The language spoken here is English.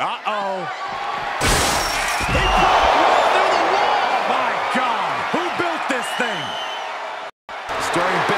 Uh-oh. Broke through the wall. My God, who built this thing? Stirring